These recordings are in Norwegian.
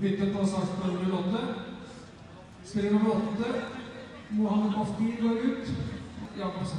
Bytte på startspiller nummer åtte. Spiller nummer åtte, Mohammed Mofti, går ut. Jacobsen.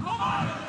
Come on!